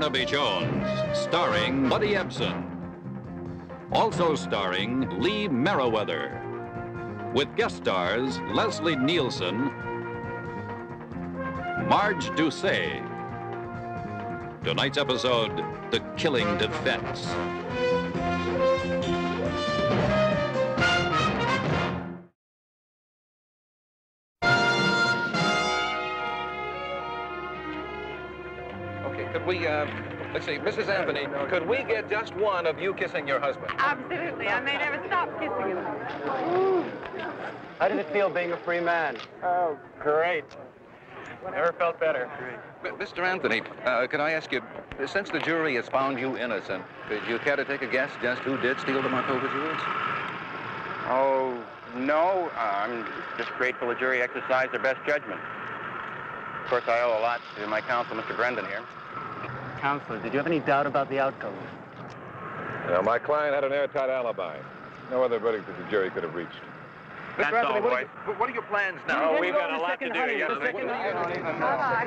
Barnaby Jones, starring Buddy Ebsen. Also starring Lee Meriwether. With guest stars Leslie Nielsen, Marj Dusay. Tonight's episode, The Killing Defense. Let's see, Mrs. Anthony, could we get just one of you kissing your husband? Absolutely. I may never stop kissing him. How did it feel being a free man? Oh, great. Never felt better. M- Mr. Anthony, uh, can I ask you, since the jury has found you innocent, did you care to take a guess just who did steal the Markova jewels? Oh, no. Uh, I'm just grateful the jury exercised their best judgment. Of course, I owe a lot to my counsel, Mr. Brendan here. Counselor, did you have any doubt about the outcome? Now, my client had an airtight alibi. No other verdict that the jury could have reached. That's Mr. Anthony, all, what, boys. are what are your plans now? Oh, we've got a lot to do yet. Bye-bye.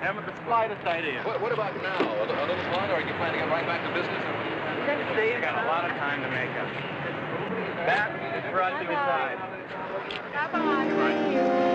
Haven't the slightest idea. What, what about now? A, li- a little fun, or are you planning to get right back to business? We've got a lot of time to make up. That is for us to decide. Bye-bye.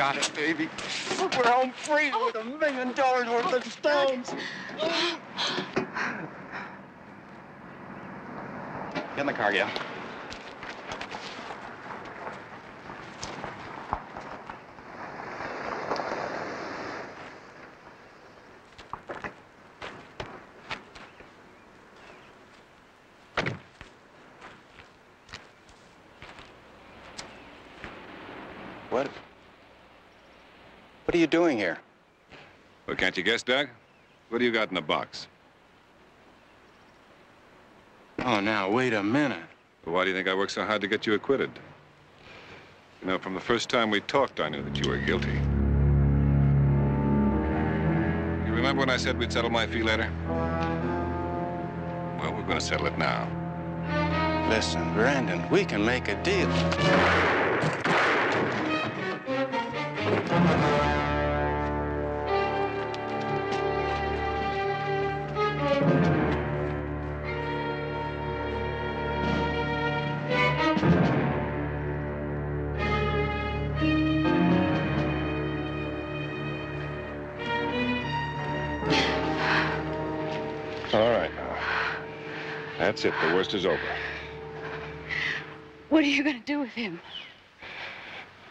Got it, baby. We're home free with a million dollars worth of stones. Get in the car, Gail. What? What are you doing here? Well, can't you guess, Doug? What do you got in the box? Oh, now, wait a minute. Well, why do you think I worked so hard to get you acquitted? You know, from the first time we talked, I knew that you were guilty. You remember when I said we'd settle my fee later? Well, we're going to settle it now. Listen, Brandon, we can make a deal. That's it. The worst is over. What are you going to do with him?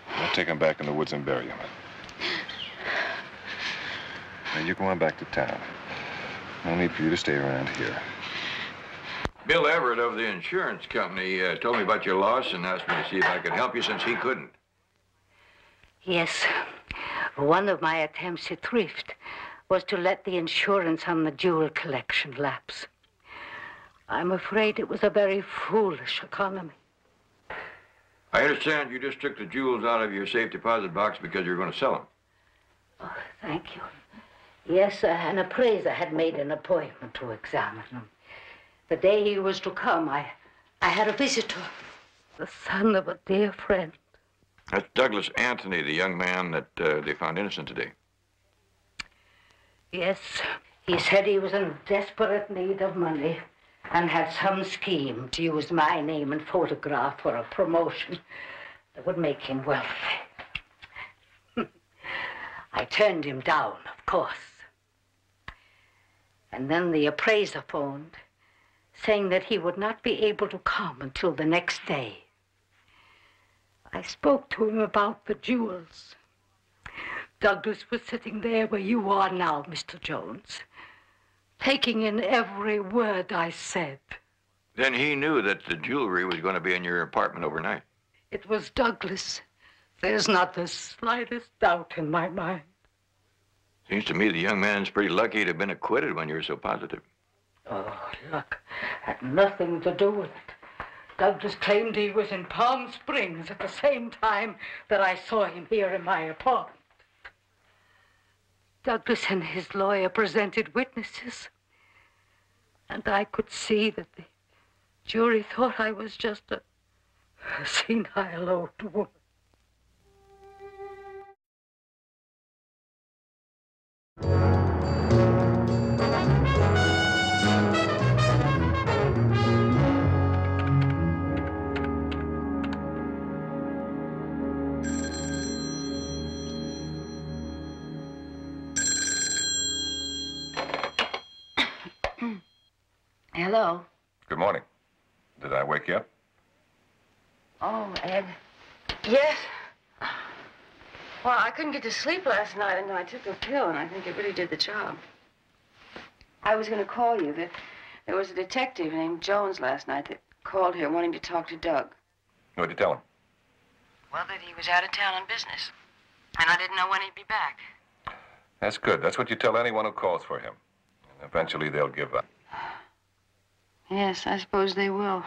I'll take him back in the woods and bury him. Now, you go on back to town. No need for you to stay around here. Bill Everett of the insurance company uh, told me about your loss and asked me to see if I could help you since he couldn't. Yes. One of my attempts at thrift was to let the insurance on the jewel collection lapse. I'm afraid it was a very foolish economy. I understand you just took the jewels out of your safe deposit box because you were going to sell them. Oh, thank you. Yes, uh, an appraiser had made an appointment to examine them. The day he was to come, I, I had a visitor, the son of a dear friend. That's Douglas Anthony, the young man that uh, they found innocent today. Yes, he said he was in desperate need of money and had some scheme to use my name and photograph for a promotion that would make him wealthy. I turned him down, of course. And then the appraiser phoned, saying that he would not be able to come until the next day. I spoke to him about the jewels. Douglas was sitting there where you are now, Mr. Jones, taking in every word I said. Then he knew that the jewelry was going to be in your apartment overnight. It was Douglas. There's not the slightest doubt in my mind. Seems to me the young man's pretty lucky to have been acquitted when you're so positive. Oh, luck had nothing to do with it. Douglas claimed he was in Palm Springs at the same time that I saw him here in my apartment. Douglas and his lawyer presented witnesses, and I could see that the jury thought I was just a, a senile old woman. Hello. Good morning. Did I wake you up? Oh, Ed. Yes. Well, I couldn't get to sleep last night, and I took a pill, and I think it really did the job. I was going to call you. There, there was a detective named Jones last night that called here wanting to talk to Doug. What'd you tell him? Well, that he was out of town on business, and I didn't know when he'd be back. That's good. That's what you tell anyone who calls for him. And eventually they'll give up. Yes, I suppose they will.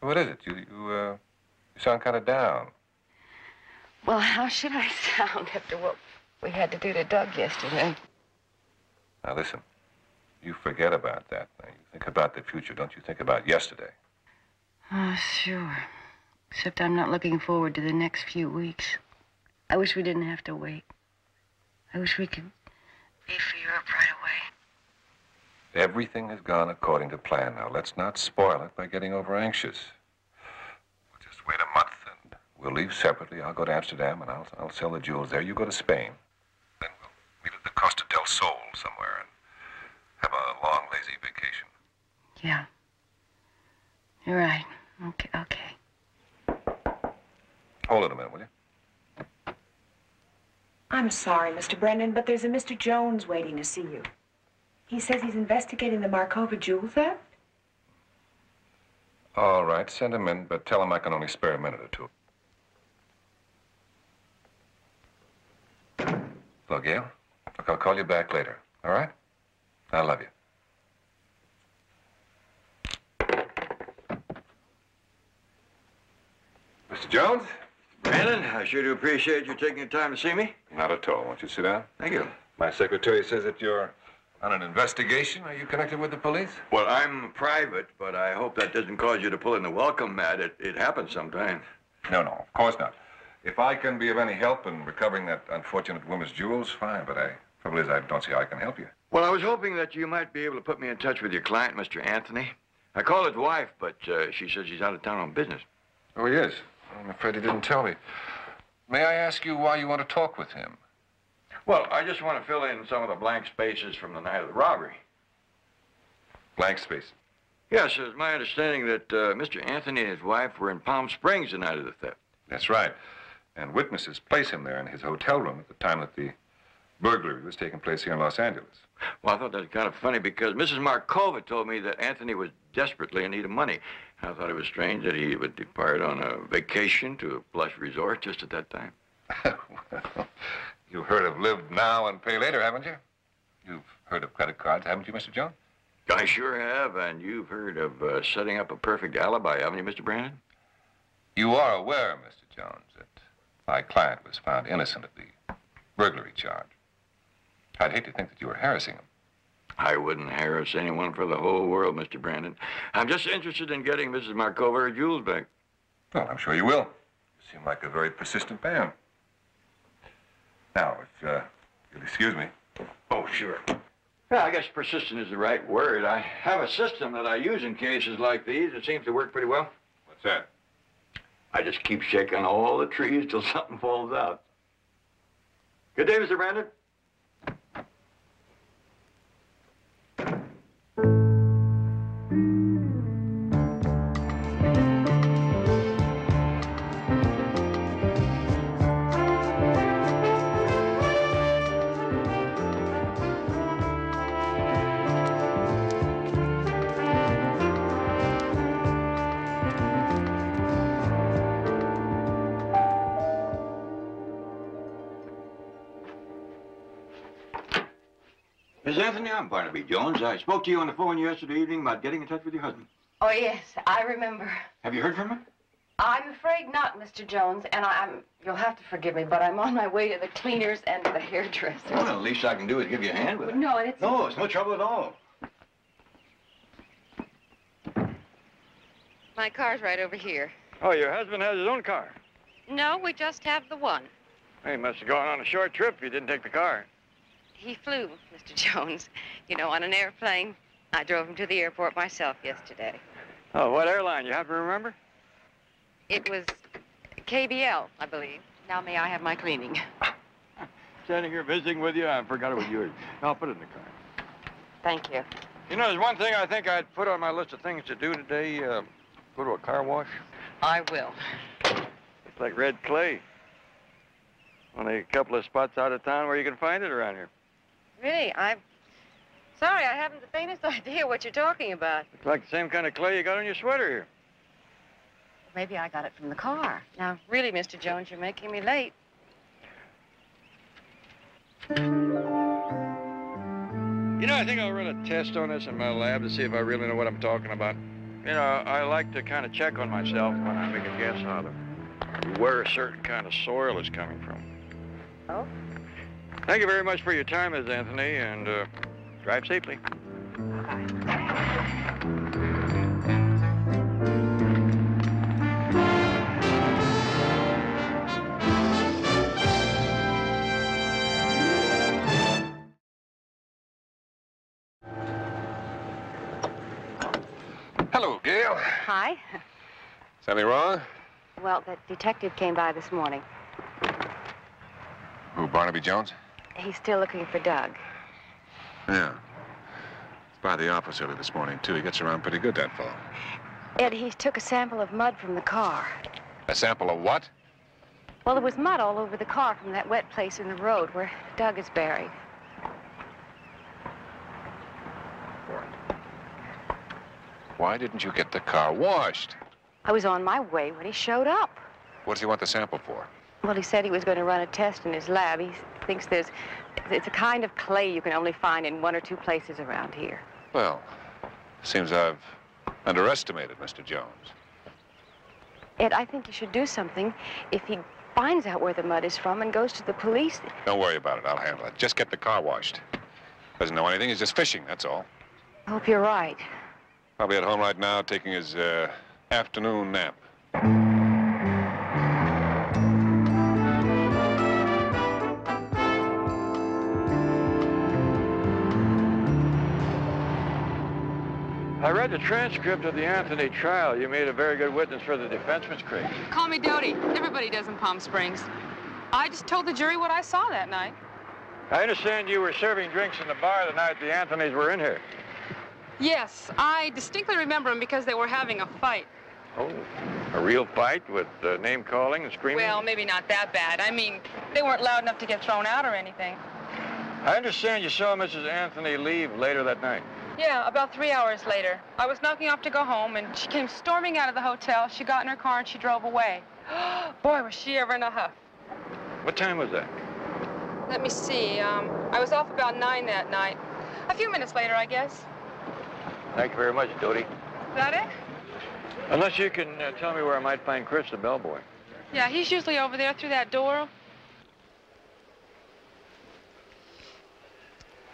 What is it? You you uh, you sound kind of down. Well, how should I sound after what we had to do to Doug yesterday? Now listen, you forget about that. Now, you think about the future. Don't you think about yesterday? Oh, sure. Except I'm not looking forward to the next few weeks. I wish we didn't have to wait. I wish we could be for Europe right. Everything has gone according to plan. Now let's not spoil it by getting over anxious. We'll just wait a month and we'll leave separately. I'll go to Amsterdam and I'll I'll sell the jewels there. You go to Spain. Then we'll meet at the Costa del Sol somewhere and have a long, lazy vacation. Yeah. You're right. Okay, okay. Hold it a minute, will you? I'm sorry, Mr. Brennan, but there's a Mr. Jones waiting to see you. He says he's investigating the Markova jewel theft. All right, send him in, but tell him I can only spare a minute or two. Look, Gail, look, I'll call you back later, all right? I love you. Mr. Jones? Brandon, I sure do appreciate you taking the time to see me. Not at all. Won't you sit down? Thank you. My secretary says that you're on an investigation. Are you connected with the police? Well, I'm private, but I hope that doesn't cause you to pull in the welcome mat. It, it happens sometimes. No, no, of course not. If I can be of any help in recovering that unfortunate woman's jewels, fine, but I, trouble is, I don't see how I can help you. Well, I was hoping that you might be able to put me in touch with your client, Mr. Anthony. I called his wife, but uh, she says she's out of town on business. Oh, he is? I'm afraid he didn't tell me. May I ask you why you want to talk with him? Well, I just want to fill in some of the blank spaces from the night of the robbery. Blank space. Yes, it's my understanding that uh, Mr. Anthony and his wife were in Palm Springs the night of the theft. That's right. And witnesses place him there in his hotel room at the time that the burglary was taking place here in Los Angeles. Well, I thought that was kind of funny because Mrs. Markova told me that Anthony was desperately in need of money. I thought it was strange that he would depart on a vacation to a plush resort just at that time. well, you've heard of live now and pay later, haven't you? You've heard of credit cards, haven't you, Mr. Jones? I sure have, and you've heard of uh, setting up a perfect alibi, haven't you, Mr. Brandon? You are aware, Mr. Jones, that my client was found innocent of the burglary charge. I'd hate to think that you were harassing him. I wouldn't harass anyone for the whole world, Mr. Brandon. I'm just interested in getting Mrs. Markova her jewels back. Well, I'm sure you will. You seem like a very persistent man. Now, if uh, you'll excuse me. Oh, sure. Yeah, I guess persistent is the right word. I have a system that I use in cases like these. It seems to work pretty well. What's that? I just keep shaking all the trees till something falls out. Good day, Mr. Brandon. Jones. I spoke to you on the phone yesterday evening about getting in touch with your husband. Oh, yes, I remember. Have you heard from him? I'm afraid not, Mr. Jones, and I, am you'll have to forgive me, but I'm on my way to the cleaners and to the hairdresser. Well, the least I can do is give you a hand with it. No, it's... No, it's no trouble at all. My car's right over here. Oh, your husband has his own car. No, we just have the one. He must have gone on a short trip if you didn't take the car. He flew, Mr. Jones. You know, on an airplane. I drove him to the airport myself yesterday. Oh, what airline? You happen to remember? It was KBL, I believe. Now may I have my cleaning? Standing here visiting with you, I forgot it was yours. I'll put it in the car. Thank you. You know, there's one thing I think I'd put on my list of things to do today. Uh, go to a car wash. I will. It's like red clay. Only a couple of spots out of town where you can find it around here. Really, I'm sorry. I haven't the faintest idea what you're talking about. Looks like the same kind of clay you got on your sweater here. Maybe I got it from the car. Now, really, Mr. Jones, you're making me late. You know, I think I'll run a test on this in my lab to see if I really know what I'm talking about. You know, I like to kind of check on myself when I make a guess how to where a certain kind of soil is coming from. Oh? Thank you very much for your time, Ms. Anthony, and uh, drive safely. Hello, Gail. Hi. Something wrong? Well, the detective came by this morning. Who, Barnaby Jones? He's still looking for Doug. Yeah. By the office early this morning, too. He gets around pretty good, that fellow. Ed, he took a sample of mud from the car. A sample of what? Well, there was mud all over the car from that wet place in the road where Doug is buried. Why didn't you get the car washed? I was on my way when he showed up. What does he want the sample for? Well, he said he was going to run a test in his lab. He thinks there's, it's a kind of clay you can only find in one or two places around here. Well, seems I've underestimated Mr. Jones. Ed, I think you should do something if he finds out where the mud is from and goes to the police. Don't worry about it. I'll handle it. Just get the car washed. Doesn't know anything. He's just fishing, that's all. I hope you're right. Probably at home right now taking his uh, afternoon nap. Read the transcript of the Anthony trial. You made a very good witness for the defense, Miss Craig. Call me Dodie. Everybody does in Palm Springs. I just told the jury what I saw that night. I understand you were serving drinks in the bar the night the Anthonys were in here. Yes, I distinctly remember them because they were having a fight. Oh, a real fight with uh, name calling and screaming? Well, maybe not that bad. I mean, they weren't loud enough to get thrown out or anything. I understand you saw Mrs. Anthony leave later that night. Yeah, about three hours later. I was knocking off to go home, and she came storming out of the hotel. She got in her car and she drove away. Boy, was she ever in a huff. What time was that? Let me see. Um, I was off about nine that night. A few minutes later, I guess. Thank you very much, Dodie. Is that it? Unless you can uh, tell me where I might find Chris, the bellboy. Yeah, he's usually over there through that door.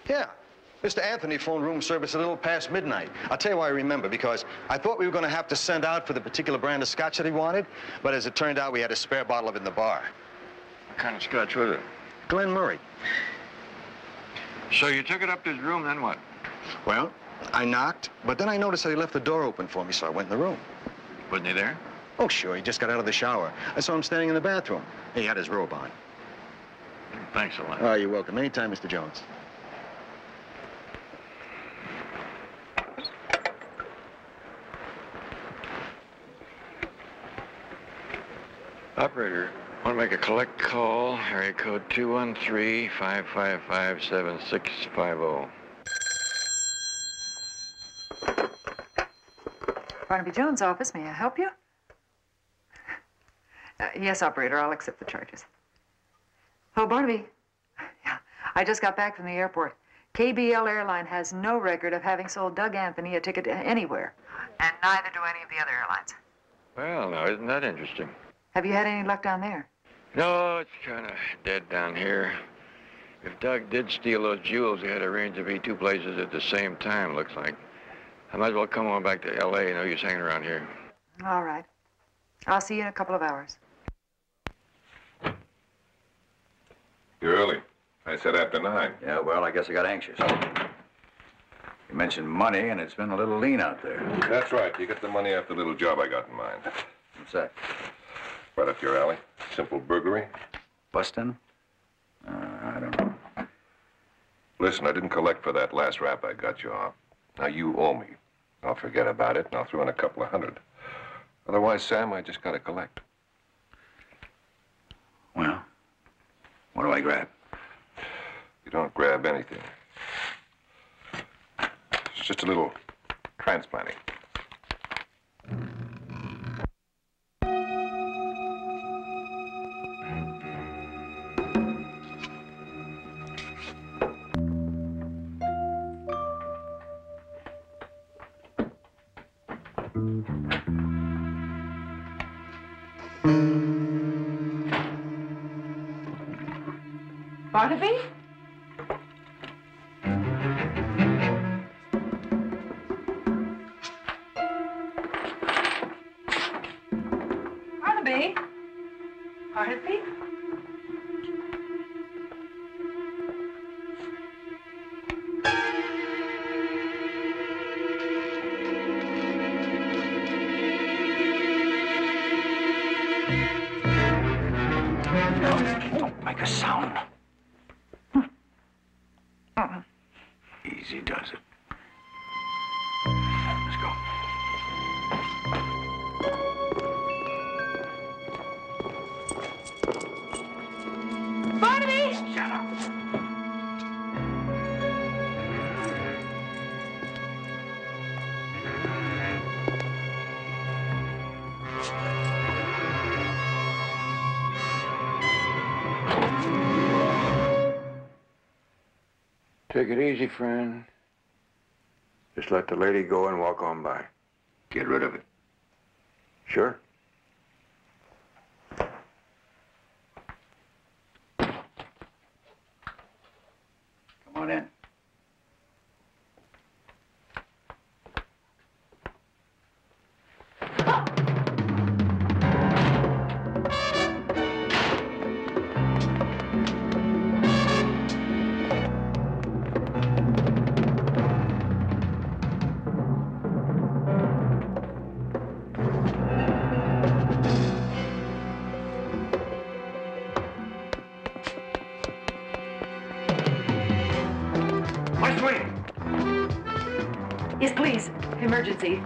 Yeah. Mr. Anthony phoned room service a little past midnight. I'll tell you why I remember, because I thought we were going to have to send out for the particular brand of scotch that he wanted, but as it turned out, we had a spare bottle of it in the bar. What kind of scotch was it? Glen Murray. So you took it up to his room, then what? Well, I knocked, but then I noticed that he left the door open for me, so I went in the room. Wasn't he there? Oh, sure. He just got out of the shower. I saw him standing in the bathroom. He had his robe on. Thanks a lot. Oh, you're welcome. Anytime, Mr. Jones. Operator, want to make a collect call, area code 213-555-7650. Barnaby Jones' office. May I help you? Uh, yes, operator. I'll accept the charges. Oh, Barnaby. Yeah, I just got back from the airport. KBL Airline has no record of having sold Doug Anthony a ticket anywhere. And neither do any of the other airlines. Well, now, isn't that interesting? Have you had any luck down there? No, it's kind of dead down here. If Doug did steal those jewels, he had arranged to be two places at the same time, looks like. I might as well come on back to L.A. No use hanging around here. All right. I'll see you in a couple of hours. You're early. I said after nine. Yeah, well, I guess I got anxious. You mentioned money, and it's been a little lean out there. That's right. You get the money after the little job I got in mind. What's that? Right up your alley. Simple burglary. Bustin'? Uh, I don't know. Listen, I didn't collect for that last rap I got you off. Now you owe me. I'll forget about it, and I'll throw in a couple of hundred. Otherwise, Sam, I just gotta collect. Well, what do I grab? You don't grab anything. It's just a little transplanting. Barnaby? Barnaby? Take it easy, friend. Just let the lady go and walk on by. Get rid of it. Sure. Yes, please. Emergency.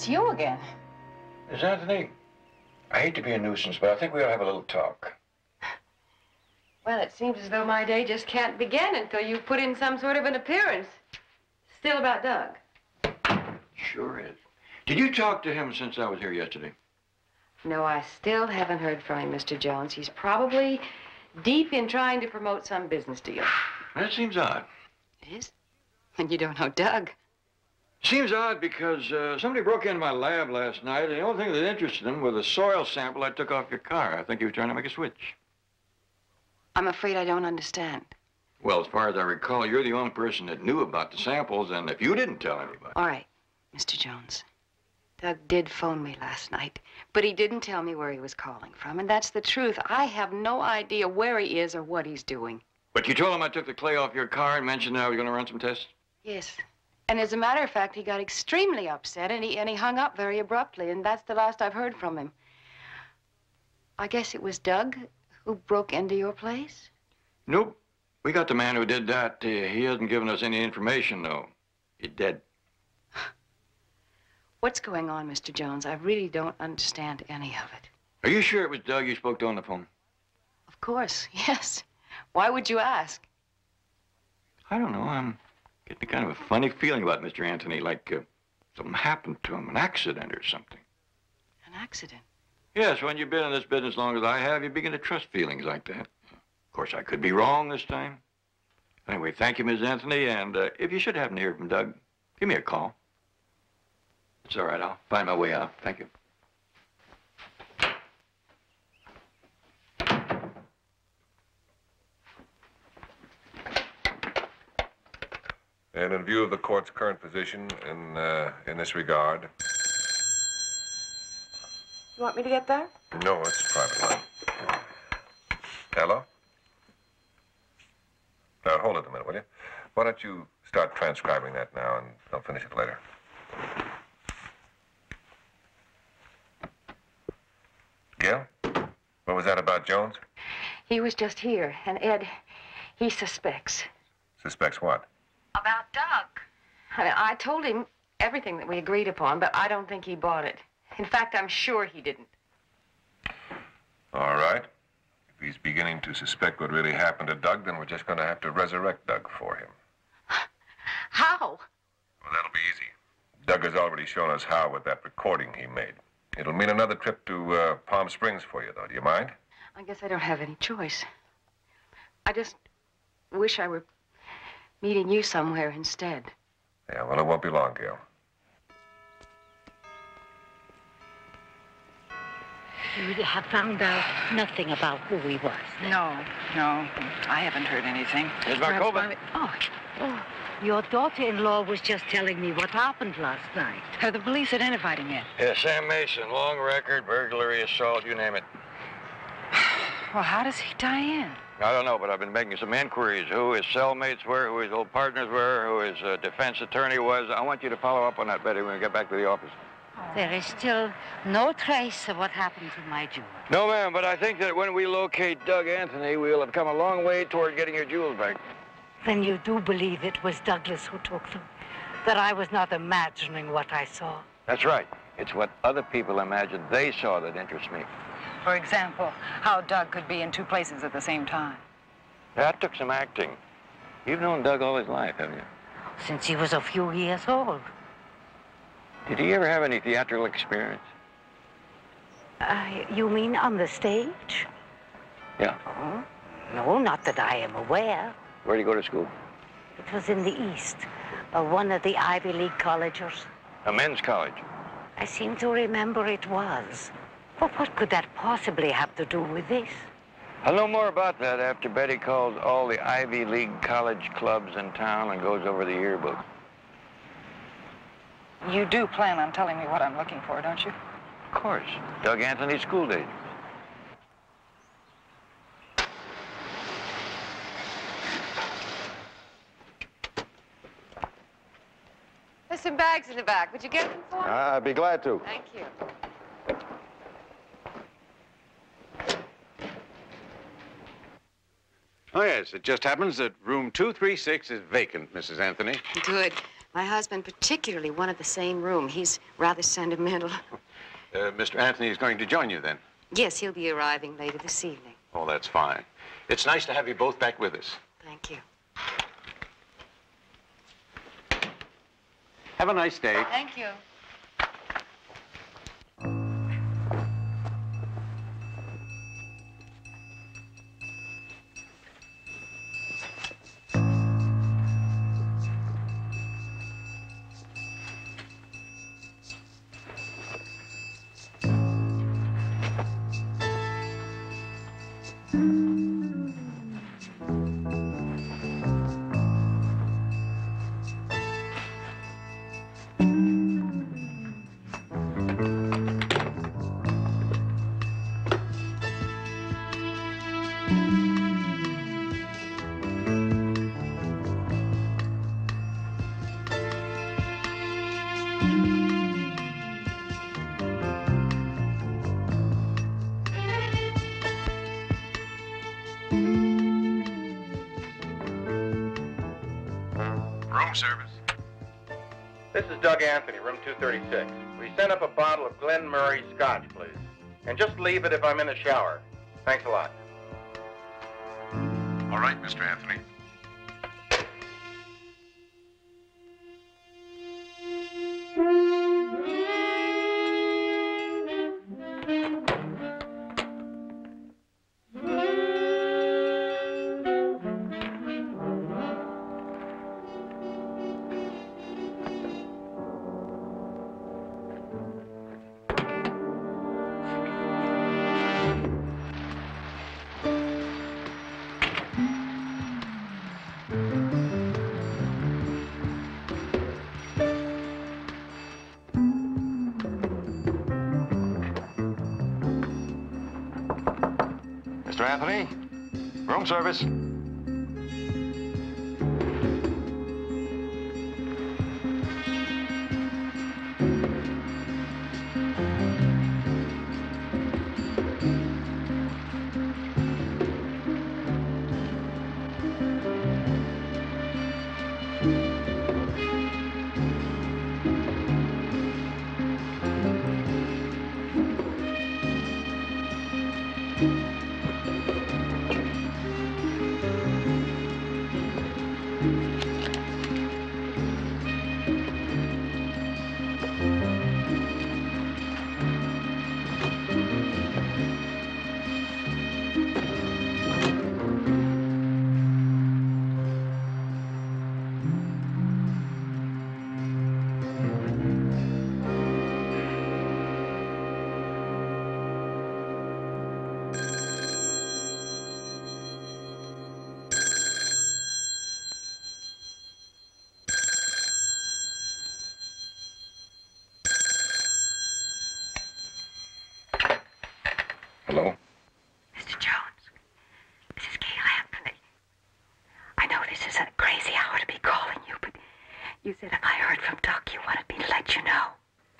It's you again. Miss Anthony, I hate to be a nuisance, but I think we ought to have a little talk. Well, it seems as though my day just can't begin until you put in some sort of an appearance. Still about Doug. Sure is. Did you talk to him since I was here yesterday? No, I still haven't heard from him, Mr. Jones. He's probably deep in trying to promote some business deal. That seems odd. It is? And you don't know Doug. Seems odd because uh, somebody broke into my lab last night, and the only thing that interested them was a soil sample I took off your car. I think he was trying to make a switch. I'm afraid I don't understand. Well, as far as I recall, you're the only person that knew about the samples, and if you didn't tell anybody. All right, Mr. Jones. Doug did phone me last night, but he didn't tell me where he was calling from, and that's the truth. I have no idea where he is or what he's doing. But you told him I took the clay off your car and mentioned that I was going to run some tests? Yes. And as a matter of fact, he got extremely upset and he, and he hung up very abruptly, and that's the last I've heard from him. I guess it was Doug who broke into your place? Nope. We got the man who did that. Uh, he hasn't given us any information, though. He's dead. What's going on, Mr. Jones? I really don't understand any of it. Are you sure it was Doug you spoke to on the phone? Of course, yes. Why would you ask? I don't know. I'm getting kind of a funny feeling about Mr. Anthony, like uh, something happened to him, an accident or something. An accident? Yes, when you've been in this business as long as I have, you begin to trust feelings like that. Of course, I could be wrong this time. Anyway, thank you, Miss Anthony, and uh, if you should happen to hear from Doug, give me a call. It's all right. I'll find my way out. Thank you. And in view of the court's current position in, uh, in this regard, You want me to get there? no, it's a private line. Hello? Now, hold it a minute, will you? Why don't you start transcribing that now and I'll finish it later. Gail? What was that about Jones? He was just here, and Ed, he suspects. Suspects what? About Doug. I, mean, I told him everything that we agreed upon, but I don't think he bought it. In fact, I'm sure he didn't. All right. If he's beginning to suspect what really happened to Doug, then we're just going to have to resurrect Doug for him. How? Well, that'll be easy. Doug has already shown us how with that recording he made. It'll mean another trip to uh, Palm Springs for you, though. Do you mind? I guess I don't have any choice. I just wish I were meeting you somewhere instead. Yeah, well, it won't be long, Gail. You have found out nothing about who he was. No, no, I haven't heard anything. Here's Perhaps Markova. Bobby- Oh, oh, your daughter-in-law was just telling me what happened last night. Have the police identified him yet? Yeah, Sam Mason, long record, burglary, assault, you name it. Well, how does he die in? I don't know, but I've been making some inquiries. Who his cellmates were, who his old partners were, who his uh, defense attorney was. I want you to follow up on that, Betty, when we get back to the office. There is still no trace of what happened to my jewels. No, ma'am, but I think that when we locate Doug Anthony, we'll have come a long way toward getting your jewels back. Then you do believe it was Douglas who took them? That I was not imagining what I saw? That's right. It's what other people imagined they saw that interests me. For example, how Doug could be in two places at the same time. That took some acting. You've known Doug all his life, haven't you? Since he was a few years old. Did he ever have any theatrical experience? Uh, you mean on the stage? Yeah. Oh, no, not that I am aware. Where did he go to school? It was in the East, uh, one of the Ivy League colleges. A men's college. I seem to remember it was. But what could that possibly have to do with this? I'll know more about that after Betty calls all the Ivy League college clubs in town and goes over the yearbook. You do plan on telling me what I'm looking for, don't you? Of course. Doug Anthony's school days. There's some bags in the back. Would you get them for me? I'd be glad to. Thank you. Oh, yes. It just happens that room 236 is vacant, Mrs. Anthony. Good. My husband particularly wanted the same room. He's rather sentimental. Uh, Mr. Anthony is going to join you then. Yes, he'll be arriving later this evening. Oh, that's fine. It's nice to have you both back with us. Thank you. Have a nice day. Thank you. Mm-hmm. Room service. This is Doug Anthony, room 236. We sent up a bottle of Glen Murray scotch, please. And just leave it if I'm in the shower. Thanks a lot. All right, Mr. Anthony. Mr. Anthony, room service.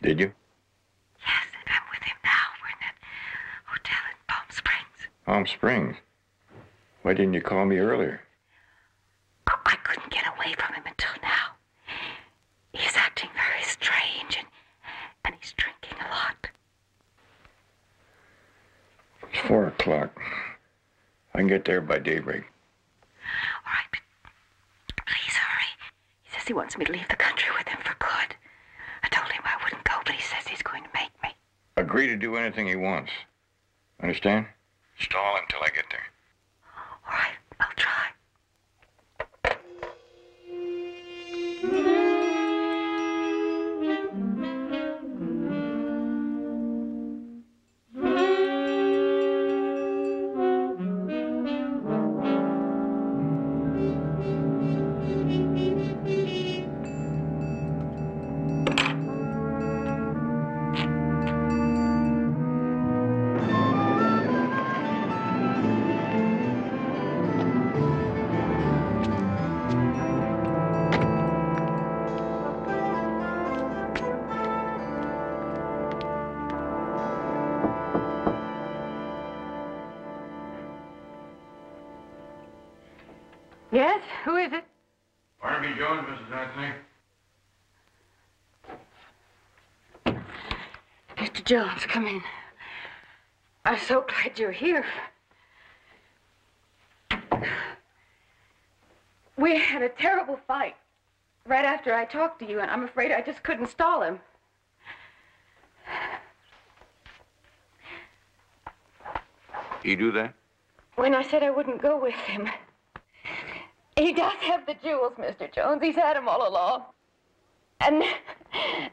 Did you? Yes, and I'm with him now. We're in that hotel in Palm Springs. Palm Springs. Why didn't you call me earlier? Oh, I couldn't get away from him until now. He's acting very strange, and, and he's drinking a lot. It's four o'clock. I can get there by daybreak. All right, but please hurry. He says he wants me to leave the country with him for good. I told him I wouldn't go, but he says he's going to make me. Agree to do anything he wants. Understand? Stall him till I get there. Mr. Jones, come in. I'm so glad you're here. We had a terrible fight right after I talked to you, and I'm afraid I just couldn't stall him. He do that? When I said I wouldn't go with him, he does have the jewels, Mr. Jones. He's had them all along. And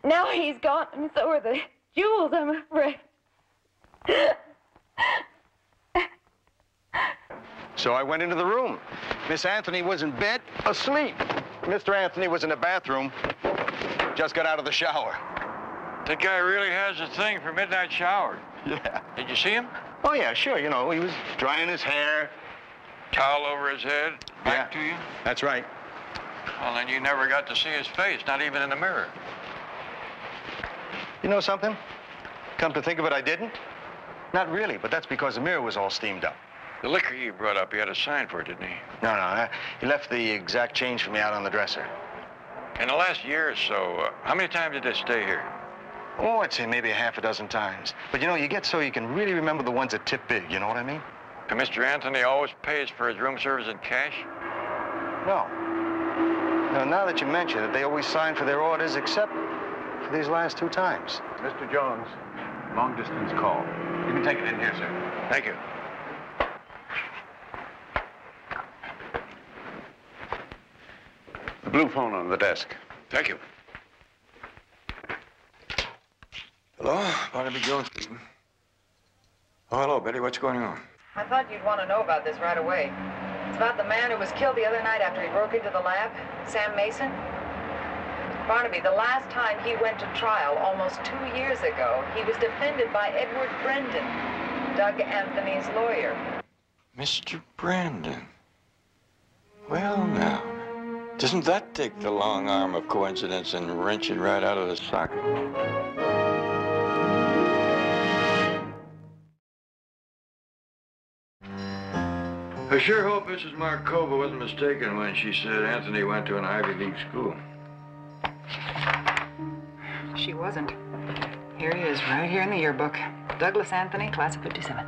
now he's gone, and so are the jewels, I'm afraid. So I went into the room. Miss Anthony was in bed, asleep. Mr. Anthony was in the bathroom, just got out of the shower. That guy really has a thing for midnight showers. Yeah. Did you see him? Oh, yeah, sure. You know, he was drying his hair. Towel over his head, back to you? That's right. Well, then you never got to see his face, not even in the mirror. You know something? Come to think of it, I didn't. Not really, but that's because the mirror was all steamed up. The liquor you brought up, he had a sign for it, didn't he? No, no, uh, he left the exact change for me out on the dresser. In the last year or so, uh, how many times did they stay here? Oh, I'd say maybe a half a dozen times. But you know, you get so you can really remember the ones that tip big, you know what I mean? And Mr. Anthony always pays for his room service in cash? No. Now, now that you mention it, they always sign for their orders except for these last two times. Mr. Jones, long distance call. You can take it in here, sir. Thank you. The blue phone on the desk. Thank you. Hello, Barnaby Jones speaking. Oh, hello, Betty. What's going on? I thought you'd want to know about this right away. It's about the man who was killed the other night after he broke into the lab, Sam Mason. Barnaby, the last time he went to trial, almost two years ago, he was defended by Edward Brendan, Doug Anthony's lawyer. Mr. Brandon. Well, now. Doesn't that take the long arm of coincidence and wrench it right out of the socket? I sure hope Mrs. Markova wasn't mistaken when she said Anthony went to an Ivy League school. She wasn't. Here he is, right here in the yearbook. Douglas Anthony, class of 57.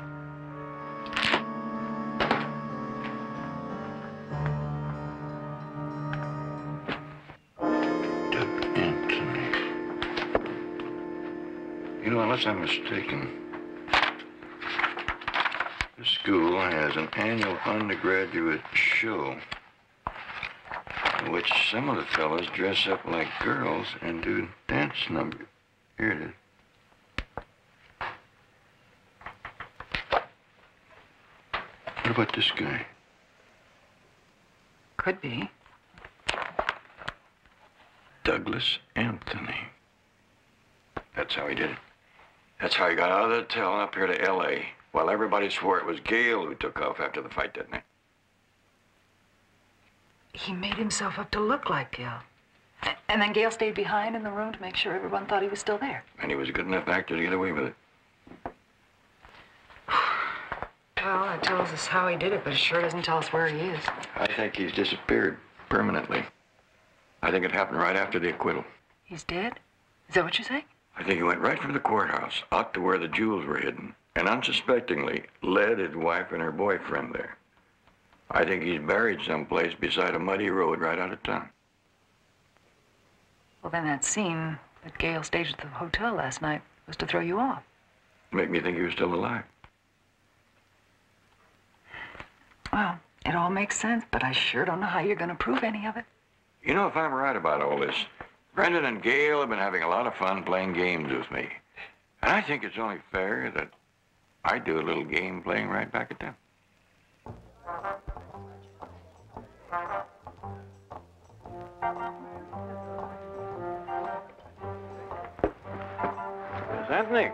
You know, unless I'm mistaken, this school has an annual undergraduate show in which some of the fellows dress up like girls and do dance numbers. Here it is. What about this guy? Could be. Douglas Anthony. That's how he did it. That's how he got out of the hotel and up here to L.A. While everybody swore it was Gail who took off after the fight, didn't he? He made himself up to look like Gail. And then Gail stayed behind in the room to make sure everyone thought he was still there. And he was a good enough actor to get away with it. Well, that tells us how he did it, but it sure doesn't tell us where he is. I think he's disappeared permanently. I think it happened right after the acquittal. He's dead? Is that what you say? I think he went right from the courthouse out to where the jewels were hidden and unsuspectingly led his wife and her boyfriend there. I think he's buried someplace beside a muddy road right out of town. Well, then that scene that Gail staged at the hotel last night was to throw you off. Make me think he was still alive. Well, it all makes sense, but I sure don't know how you're going to prove any of it. You know, if I'm right about all this, Brendan and Gail have been having a lot of fun playing games with me. And I think it's only fair that I do a little game playing right back at them. Anthony.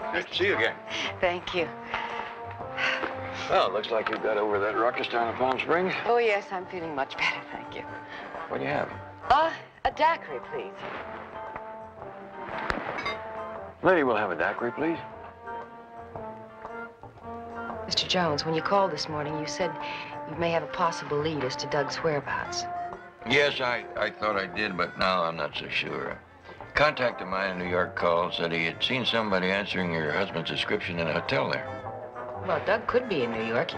Nice to see you again. Thank you. Well, it looks like you've got over that ruckus down in Palm Springs. Oh, yes, I'm feeling much better, thank you. What do you have? Uh, a daiquiri, please. Lady, we'll have a daiquiri, please. Mr. Jones, when you called this morning, you said you may have a possible lead as to Doug's whereabouts. Yes, I, I thought I did, but now I'm not so sure. A contact of mine in New York called, said he had seen somebody answering your husband's description in a hotel there. Well, Doug could be in New York.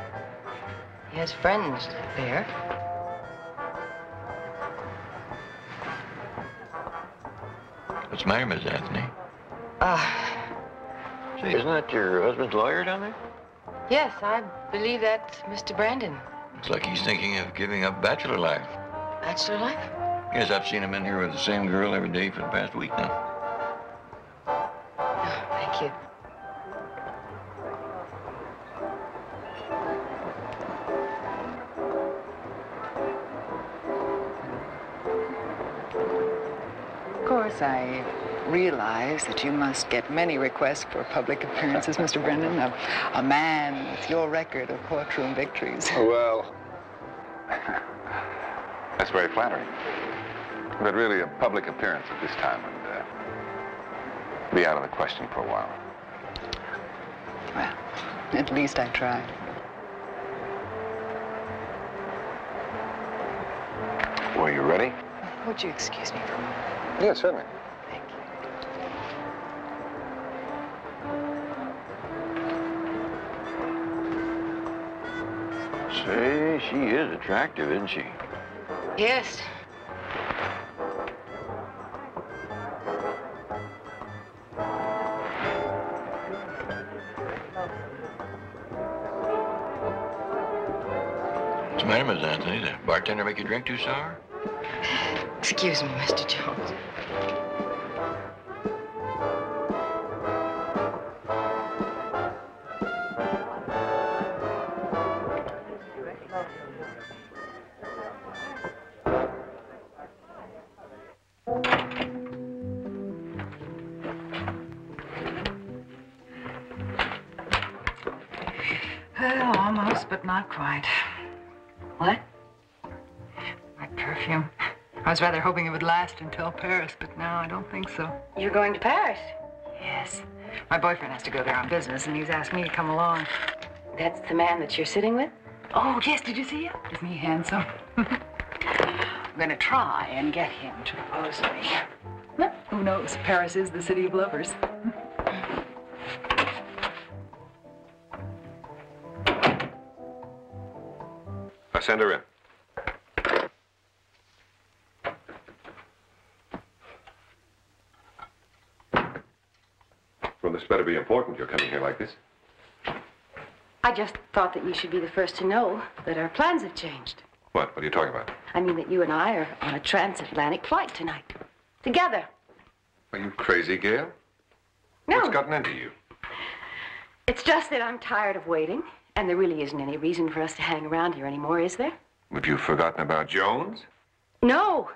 He has friends there. What's the matter, Miss Anthony? Ah, Say, isn't that your husband's lawyer down there? yes, I believe that's Mr. Brandon. It's like he's thinking of giving up bachelor life. Bachelor life? Yes, I've seen him in here with the same girl every day for the past week now. Oh, thank you. Of course, I realize that you must get many requests for public appearances, Mr. Brendan. A, a man with your record of courtroom victories. Well, that's very flattering. But really, a public appearance at this time would uh, be out of the question for a while. Well, at least I tried. Were you ready? Would you excuse me for a moment? Yes, certainly. Thank you. Say, she is attractive, isn't she? Yes. Anthony? The bartender make your drink too sour? Excuse me, Mr. Jones. Well, almost, but not quite. Was rather hoping it would last until Paris, but now I don't think so. You're going to Paris? Yes. My boyfriend has to go there on business, and he's asked me to come along. That's the man that you're sitting with? Oh, yes, did you see him? Isn't he handsome? I'm gonna try and get him to propose to me. Well, Who knows? Paris is the city of lovers. I send her in. This better be important. You're coming here like this. I just thought that you should be the first to know that our plans have changed. What? What are you talking about? I mean that you and I are on a transatlantic flight tonight. Together. Are you crazy, Gail? No. What's gotten into you? It's just that I'm tired of waiting, and there really isn't any reason for us to hang around here anymore, is there? Have you forgotten about Jones? No.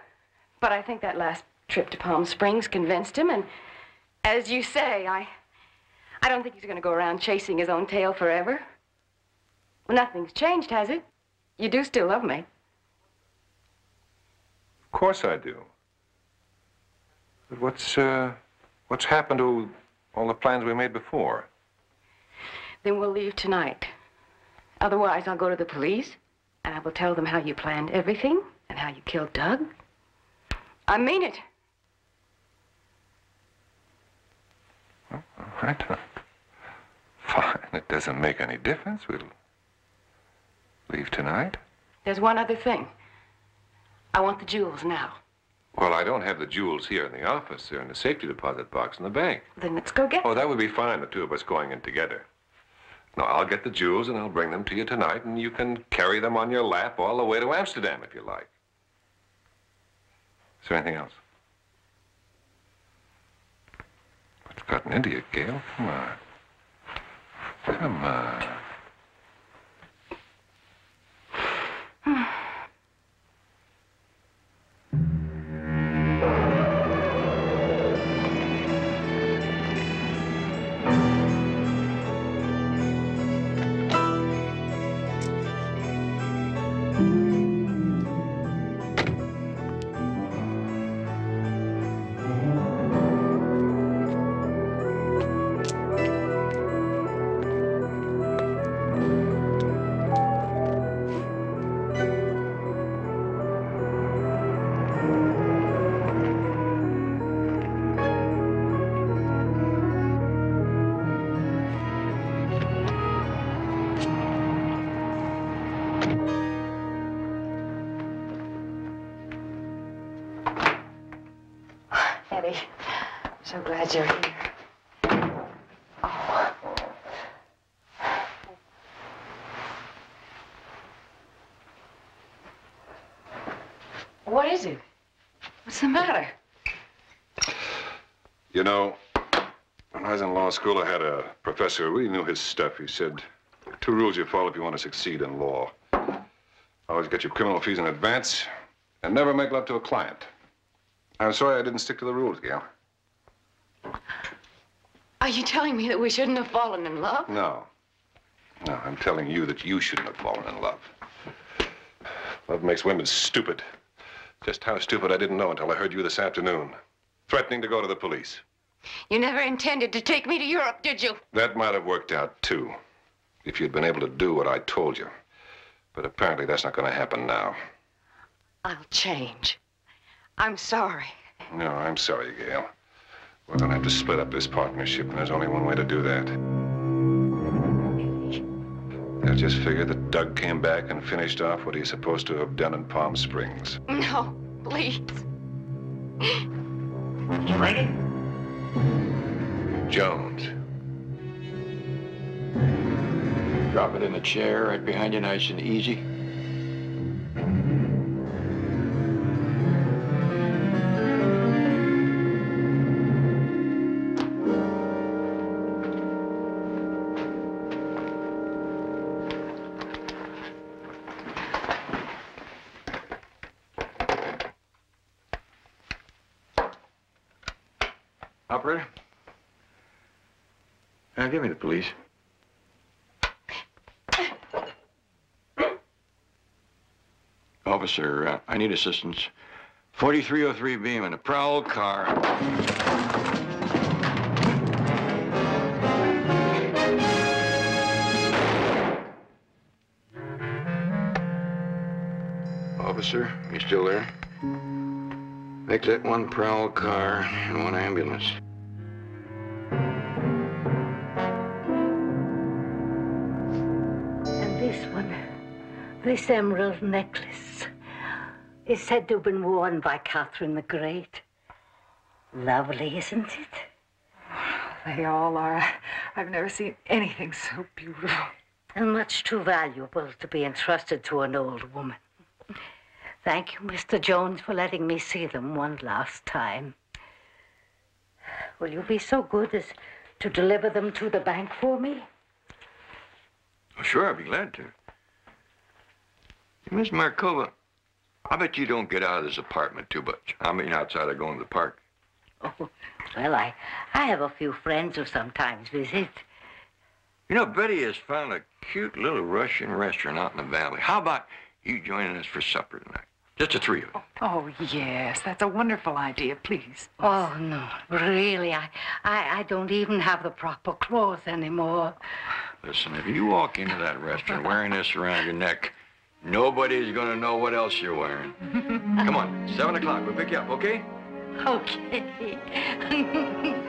But I think that last trip to Palm Springs convinced him, and as you say, I I don't think he's going to go around chasing his own tail forever. Well, nothing's changed, has it? You do still love me. Of course I do. But what's, uh, what's happened to all the plans we made before? Then we'll leave tonight. Otherwise, I'll go to the police and I will tell them how you planned everything and how you killed Doug. I mean it. All right. Fine. It doesn't make any difference. We'll leave tonight. There's one other thing. I want the jewels now. Well, I don't have the jewels here in the office. They're in the safety deposit box in the bank. Then let's go get them. Oh, that would be fine, the two of us going in together. No, I'll get the jewels and I'll bring them to you tonight, and you can carry them on your lap all the way to Amsterdam if you like. Is there anything else? What's gotten into you, Gail? Come on. Come on. So glad you're here. Oh. What is it? What's the matter? You know, when I was in law school, I had a professor who really knew his stuff. He said, two rules you follow if you want to succeed in law. Always get your criminal fees in advance, and never make love to a client. I'm sorry I didn't stick to the rules, Gail. Are you telling me that we shouldn't have fallen in love? No. No, I'm telling you that you shouldn't have fallen in love. Love makes women stupid. Just how stupid I didn't know until I heard you this afternoon. Threatening to go to the police. You never intended to take me to Europe, did you? That might have worked out, too. If you'd been able to do what I told you. But apparently that's not going to happen now. I'll change. I'm sorry. No, I'm sorry, Gail. We're going to have to split up this partnership, and there's only one way to do that. I just figured that Doug came back and finished off what he's supposed to have done in Palm Springs. No, please. You ready? Jones. Drop it in the chair right behind you, nice and easy. Officer, uh, I need assistance. 4303 Beam in a prowl car. Officer, you still there? Make that one prowl car and one ambulance. And this one, this emerald necklace, is said to have been worn by Catherine the Great. Lovely, isn't it? They all are. I've never seen anything so beautiful. And much too valuable to be entrusted to an old woman. Thank you, Mr. Jones, for letting me see them one last time. Will you be so good as to deliver them to the bank for me? Oh, sure, I'd be glad to. Miss Markova, I bet you don't get out of this apartment too much. I mean, outside of going to the park. Oh, well, I, I have a few friends who sometimes visit. You know, Betty has found a cute little Russian restaurant out in the valley. How about you joining us for supper tonight? Just the three of us. Oh, oh, yes. That's a wonderful idea. Please. Oh, no. Really, I, I, I don't even have the proper clothes anymore. Listen, if you walk into that restaurant wearing this around your neck, Nobody's gonna know what else you're wearing. Come on, seven o'clock, we'll pick you up, okay? Okay.